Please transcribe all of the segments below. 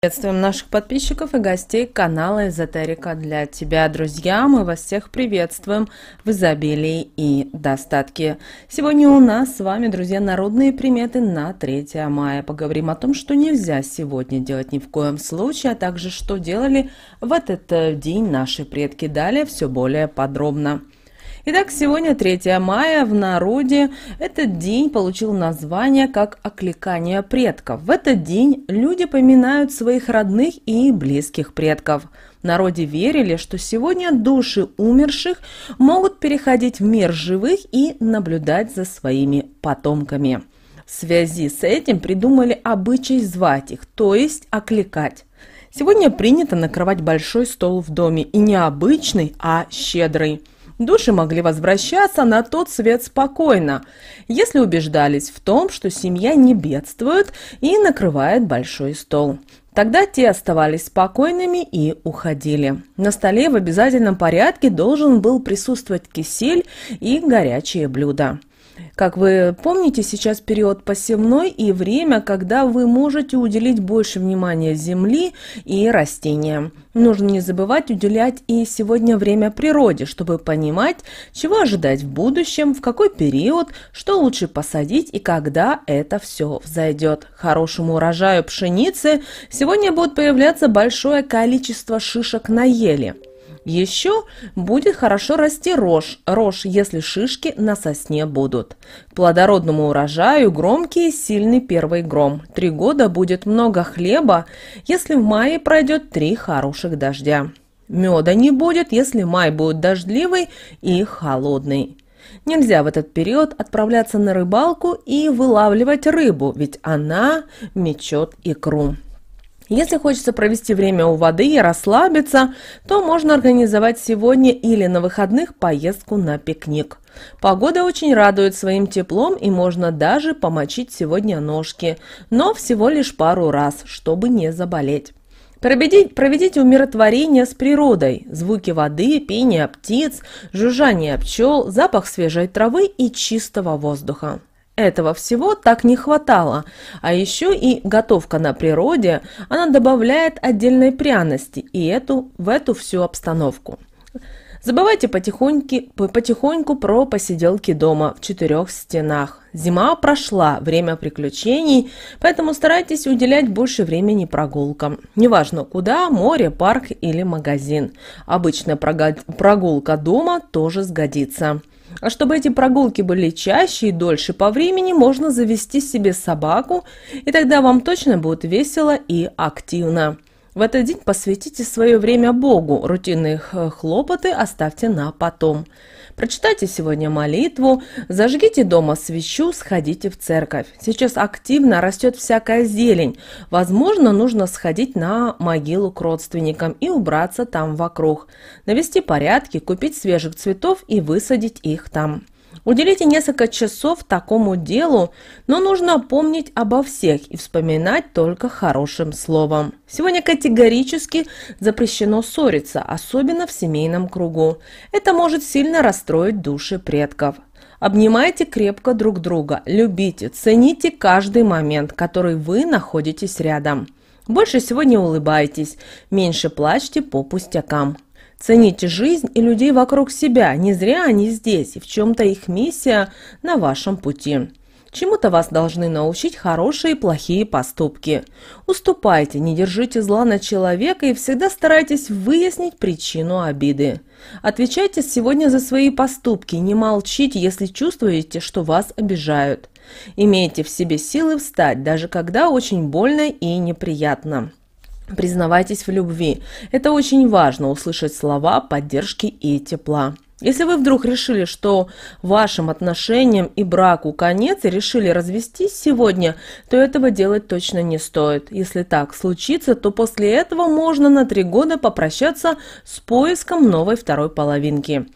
Приветствуем наших подписчиков и гостей канала Эзотерика для тебя, друзья. Мы вас всех приветствуем в изобилии и достатке. Сегодня у нас с вами, друзья, народные приметы на 3 мая. Поговорим о том, что нельзя сегодня делать ни в коем случае, а также что делали в этот э, день наши предки. Далее все более подробно. Итак, сегодня 3 мая в народе этот день получил название как «Окликание предков». В этот день люди поминают своих родных и близких предков. В народе верили, что сегодня души умерших могут переходить в мир живых и наблюдать за своими потомками. В связи с этим придумали обычай звать их, то есть окликать. Сегодня принято накрывать большой стол в доме, и не обычный, а щедрый – Души могли возвращаться на тот свет спокойно, если убеждались в том, что семья не бедствует и накрывает большой стол. Тогда те оставались спокойными и уходили. На столе в обязательном порядке должен был присутствовать кисель и горячие блюда. Как вы помните, сейчас период посевной и время, когда вы можете уделить больше внимания земли и растениям. Нужно не забывать уделять и сегодня время природе, чтобы понимать, чего ожидать в будущем, в какой период, что лучше посадить и когда это все взойдет. Хорошему урожаю пшеницы сегодня будет появляться большое количество шишек на еле – еще будет хорошо расти рожь, рожь, если шишки на сосне будут. К плодородному урожаю громкий и сильный первый гром. Три года будет много хлеба, если в мае пройдет три хороших дождя. Меда не будет, если май будет дождливый и холодный. Нельзя в этот период отправляться на рыбалку и вылавливать рыбу, ведь она мечет икру. Если хочется провести время у воды и расслабиться, то можно организовать сегодня или на выходных поездку на пикник. Погода очень радует своим теплом и можно даже помочить сегодня ножки, но всего лишь пару раз, чтобы не заболеть. Проведите, проведите умиротворение с природой. Звуки воды, пение птиц, жужжание пчел, запах свежей травы и чистого воздуха. Этого всего так не хватало. А еще и готовка на природе, она добавляет отдельной пряности и эту, в эту всю обстановку. Забывайте потихоньку, потихоньку про посиделки дома в четырех стенах. Зима прошла, время приключений, поэтому старайтесь уделять больше времени прогулкам. Неважно куда, море, парк или магазин. Обычная прогулка дома тоже сгодится. А чтобы эти прогулки были чаще и дольше по времени, можно завести себе собаку, и тогда вам точно будет весело и активно. В этот день посвятите свое время Богу, рутинные хлопоты оставьте на потом. Прочитайте сегодня молитву, зажгите дома свечу, сходите в церковь. Сейчас активно растет всякая зелень. Возможно, нужно сходить на могилу к родственникам и убраться там вокруг. Навести порядки, купить свежих цветов и высадить их там. Уделите несколько часов такому делу, но нужно помнить обо всех и вспоминать только хорошим словом. Сегодня категорически запрещено ссориться, особенно в семейном кругу. Это может сильно расстроить души предков. Обнимайте крепко друг друга, любите, цените каждый момент, который вы находитесь рядом. Больше сегодня улыбайтесь, меньше плачьте по пустякам. Цените жизнь и людей вокруг себя, не зря они здесь, и в чем-то их миссия на вашем пути. Чему-то вас должны научить хорошие и плохие поступки. Уступайте, не держите зла на человека и всегда старайтесь выяснить причину обиды. Отвечайте сегодня за свои поступки, не молчите, если чувствуете, что вас обижают. Имейте в себе силы встать, даже когда очень больно и неприятно. Признавайтесь в любви. Это очень важно услышать слова поддержки и тепла. Если вы вдруг решили, что вашим отношениям и браку конец и решили развестись сегодня, то этого делать точно не стоит. Если так случится, то после этого можно на три года попрощаться с поиском новой второй половинки.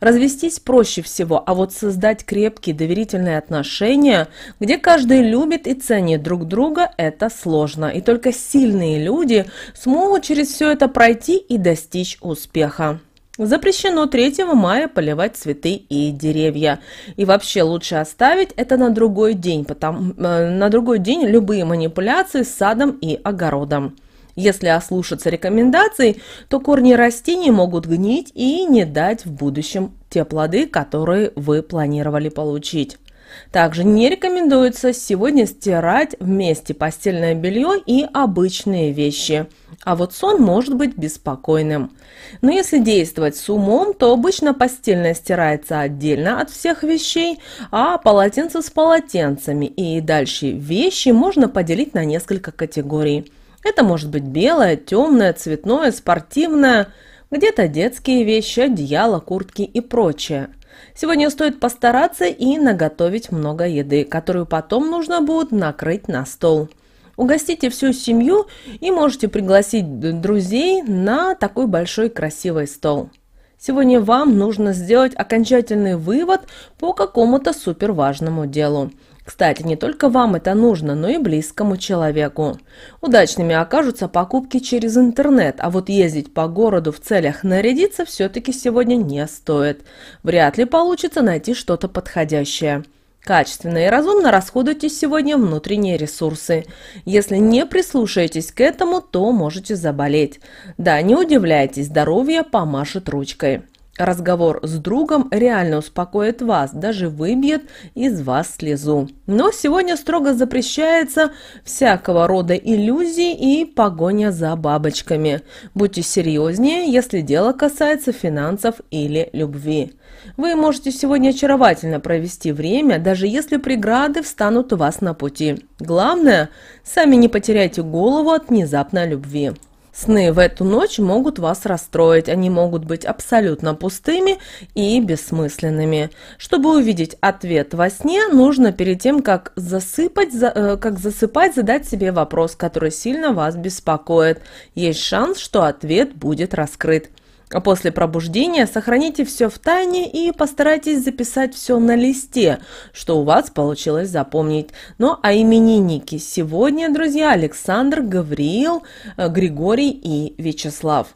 Развестись проще всего, а вот создать крепкие доверительные отношения, где каждый любит и ценит друг друга, это сложно. И только сильные люди смогут через все это пройти и достичь успеха. Запрещено 3 мая поливать цветы и деревья. И вообще лучше оставить это на другой день, потому, э, на другой день любые манипуляции с садом и огородом. Если ослушаться рекомендаций, то корни растений могут гнить и не дать в будущем те плоды, которые вы планировали получить. Также не рекомендуется сегодня стирать вместе постельное белье и обычные вещи. А вот сон может быть беспокойным. Но если действовать с умом, то обычно постельное стирается отдельно от всех вещей, а полотенце с полотенцами. И дальше вещи можно поделить на несколько категорий. Это может быть белое, темное, цветное, спортивное, где-то детские вещи, одеяло, куртки и прочее. Сегодня стоит постараться и наготовить много еды, которую потом нужно будет накрыть на стол. Угостите всю семью и можете пригласить друзей на такой большой красивый стол. Сегодня вам нужно сделать окончательный вывод по какому-то суперважному делу. Кстати, не только вам это нужно, но и близкому человеку. Удачными окажутся покупки через интернет, а вот ездить по городу в целях нарядиться все-таки сегодня не стоит. Вряд ли получится найти что-то подходящее. Качественно и разумно расходуйте сегодня внутренние ресурсы. Если не прислушаетесь к этому, то можете заболеть. Да, не удивляйтесь, здоровье помашет ручкой. Разговор с другом реально успокоит вас, даже выбьет из вас слезу. Но сегодня строго запрещается всякого рода иллюзии и погоня за бабочками. Будьте серьезнее, если дело касается финансов или любви. Вы можете сегодня очаровательно провести время, даже если преграды встанут у вас на пути. Главное, сами не потеряйте голову от внезапной любви. Сны в эту ночь могут вас расстроить, они могут быть абсолютно пустыми и бессмысленными. Чтобы увидеть ответ во сне, нужно перед тем, как засыпать, э, как засыпать, задать себе вопрос, который сильно вас беспокоит. Есть шанс, что ответ будет раскрыт. А после пробуждения сохраните все в тайне и постарайтесь записать все на листе, что у вас получилось запомнить. Ну а именинники сегодня, друзья, Александр, Гавриил, э, Григорий и Вячеслав.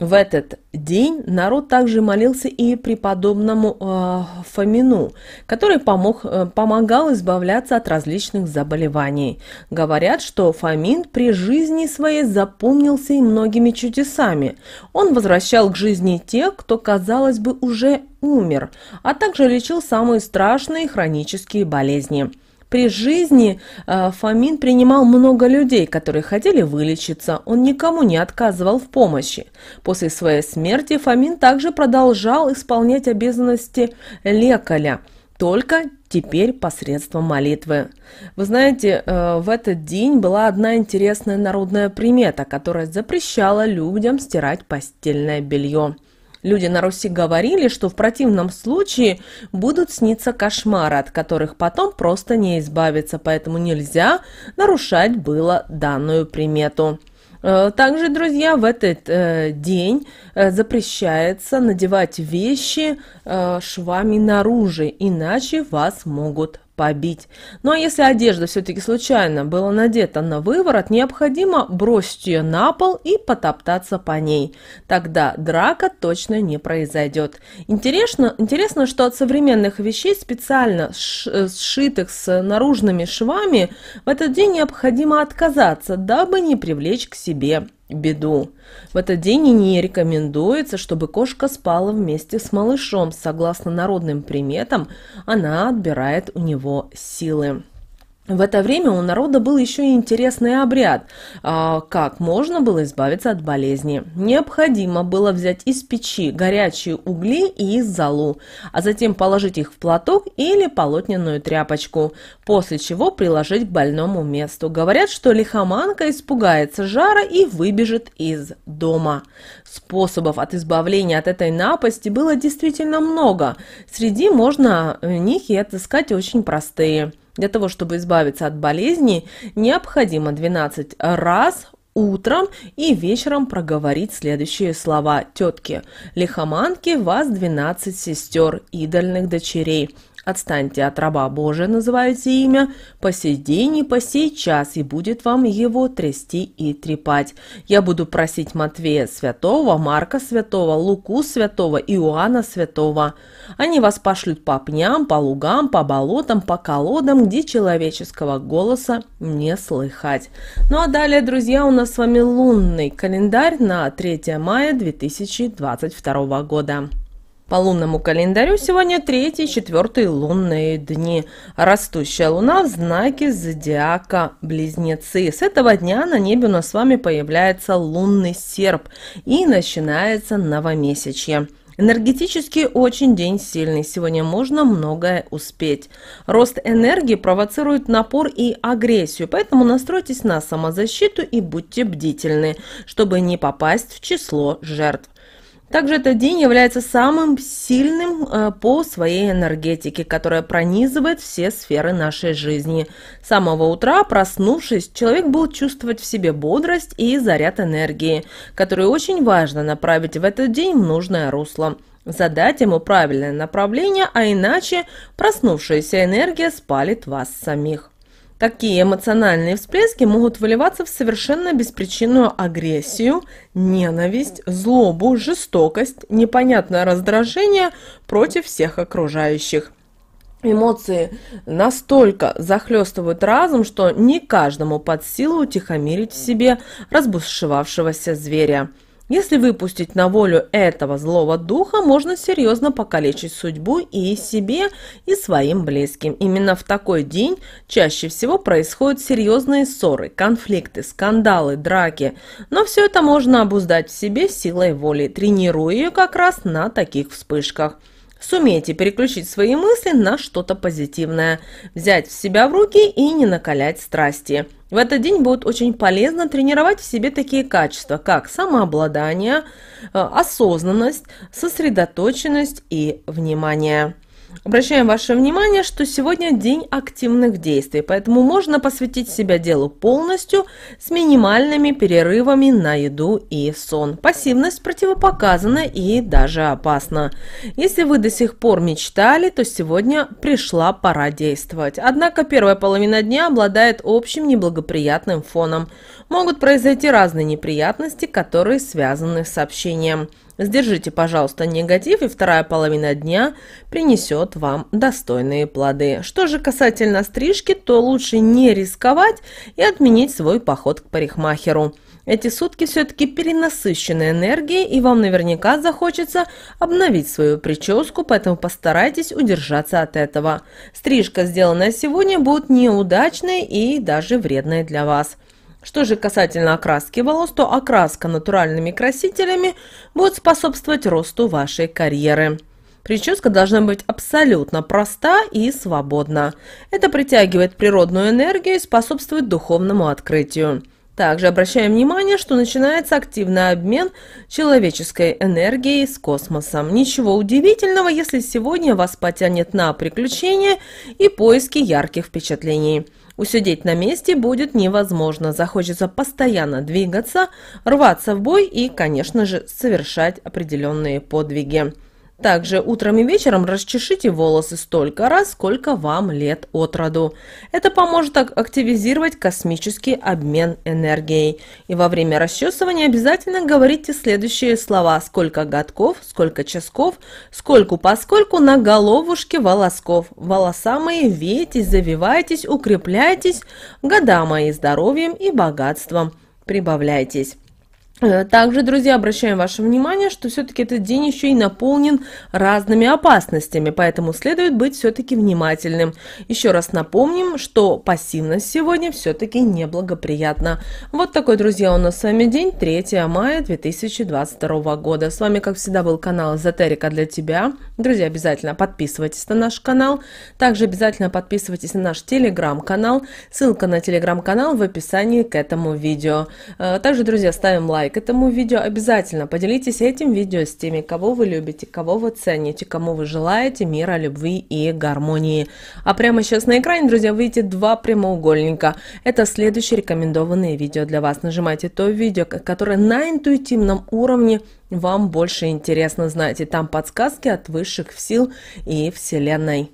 В этот день народ также молился и преподобному э, Фомину, который помог, э, помогал избавляться от различных заболеваний. Говорят, что Фомин при жизни своей запомнился и многими чудесами. Он возвращал к жизни тех, кто, казалось бы, уже умер, а также лечил самые страшные хронические болезни. При жизни э, Фомин принимал много людей, которые хотели вылечиться. Он никому не отказывал в помощи. После своей смерти Фомин также продолжал исполнять обязанности лекаря, только теперь посредством молитвы. Вы знаете, э, в этот день была одна интересная народная примета, которая запрещала людям стирать постельное белье. Люди на Руси говорили, что в противном случае будут сниться кошмары, от которых потом просто не избавиться, поэтому нельзя нарушать было данную примету. Э, также, друзья, в этот э, день э, запрещается надевать вещи э, швами наружу, иначе вас могут побить. Ну а если одежда все-таки случайно была надета на выворот, необходимо бросить ее на пол и потоптаться по ней. Тогда драка точно не произойдет. Интересно, интересно что от современных вещей, специально сшитых с наружными швами, в этот день необходимо отказаться, дабы не привлечь к себе беду. В этот день и не рекомендуется, чтобы кошка спала вместе с малышом. Согласно народным приметам, она отбирает у него силы. В это время у народа был еще и интересный обряд, а, как можно было избавиться от болезни. Необходимо было взять из печи горячие угли и из золу, а затем положить их в платок или полотняную тряпочку, после чего приложить к больному месту. Говорят, что лихоманка испугается жара и выбежит из дома. Способов от избавления от этой напасти было действительно много. Среди можно них и отыскать очень простые – для того, чтобы избавиться от болезни, необходимо 12 раз утром и вечером проговорить следующие слова тетки. Лихоманки, вас 12 сестер, идольных дочерей. Отстаньте от раба Божия, называете имя, по сей день и по сей час, и будет вам его трясти и трепать. Я буду просить Матвея Святого, Марка Святого, Луку Святого, Иоанна Святого. Они вас пошлют по пням, по лугам, по болотам, по колодам, где человеческого голоса не слыхать. Ну а далее, друзья, у нас с вами лунный календарь на 3 мая 2022 года. По лунному календарю сегодня третий четвертый лунные дни. Растущая луна в знаке зодиака Близнецы. С этого дня на небе у нас с вами появляется лунный серп и начинается новомесячье. Энергетически очень день сильный, сегодня можно многое успеть. Рост энергии провоцирует напор и агрессию, поэтому настройтесь на самозащиту и будьте бдительны, чтобы не попасть в число жертв. Также этот день является самым сильным э, по своей энергетике, которая пронизывает все сферы нашей жизни. С самого утра, проснувшись, человек будет чувствовать в себе бодрость и заряд энергии, который очень важно направить в этот день в нужное русло задать ему правильное направление, а иначе проснувшаяся энергия спалит вас самих. Такие эмоциональные всплески могут выливаться в совершенно беспричинную агрессию, ненависть, злобу, жестокость, непонятное раздражение против всех окружающих. Эмоции настолько захлестывают разум, что не каждому под силу утихомирить в себе разбушевавшегося зверя. Если выпустить на волю этого злого духа, можно серьезно покалечить судьбу и себе, и своим близким. Именно в такой день чаще всего происходят серьезные ссоры, конфликты, скандалы, драки. Но все это можно обуздать в себе силой воли, тренируя ее как раз на таких вспышках. Сумейте переключить свои мысли на что-то позитивное, взять себя в руки и не накалять страсти. В этот день будет очень полезно тренировать в себе такие качества, как самообладание, э, осознанность, сосредоточенность и внимание. Обращаем ваше внимание, что сегодня день активных действий, поэтому можно посвятить себя делу полностью с минимальными перерывами на еду и сон. Пассивность противопоказана и даже опасна. Если вы до сих пор мечтали, то сегодня пришла пора действовать. Однако первая половина дня обладает общим неблагоприятным фоном. Могут произойти разные неприятности, которые связаны с общением. Сдержите, пожалуйста, негатив, и вторая половина дня принесет вам достойные плоды. Что же касательно стрижки, то лучше не рисковать и отменить свой поход к парикмахеру. Эти сутки все-таки перенасыщены энергией, и вам наверняка захочется обновить свою прическу, поэтому постарайтесь удержаться от этого. Стрижка, сделанная сегодня, будет неудачной и даже вредной для вас. Что же касательно окраски волос, то окраска натуральными красителями будет способствовать росту вашей карьеры. Прическа должна быть абсолютно проста и свободна. Это притягивает природную энергию и способствует духовному открытию. Также обращаем внимание, что начинается активный обмен человеческой энергией с космосом. Ничего удивительного, если сегодня вас потянет на приключения и поиски ярких впечатлений. Усидеть на месте будет невозможно, захочется постоянно двигаться, рваться в бой и, конечно же, совершать определенные подвиги. Также утром и вечером расчешите волосы столько раз, сколько вам лет от роду. Это поможет активизировать космический обмен энергией. И во время расчесывания обязательно говорите следующие слова. Сколько годков, сколько часков, сколько поскольку на головушке волосков. Волоса мои, вейтесь, завивайтесь, укрепляйтесь, года мои здоровьем и богатством прибавляйтесь. Э, также, друзья, обращаем ваше внимание, что все-таки этот день еще и наполнен разными опасностями, поэтому следует быть все-таки внимательным. Еще раз напомним, что пассивность сегодня все-таки неблагоприятна. Вот такой, друзья, у нас с вами день, 3 мая 2022 года. С вами, как всегда, был канал Эзотерика для тебя. Друзья, обязательно подписывайтесь на наш канал. Также обязательно подписывайтесь на наш телеграм-канал. Ссылка на телеграм-канал в описании к этому видео. Э, также, друзья, ставим лайк лайк этому видео, обязательно поделитесь этим видео с теми, кого вы любите, кого вы цените, кому вы желаете мира, любви и гармонии. А прямо сейчас на экране, друзья, выйдете два прямоугольника. Это следующие рекомендованные видео для вас. Нажимайте то видео, которое на интуитивном уровне вам больше интересно знать. И там подсказки от высших сил и Вселенной.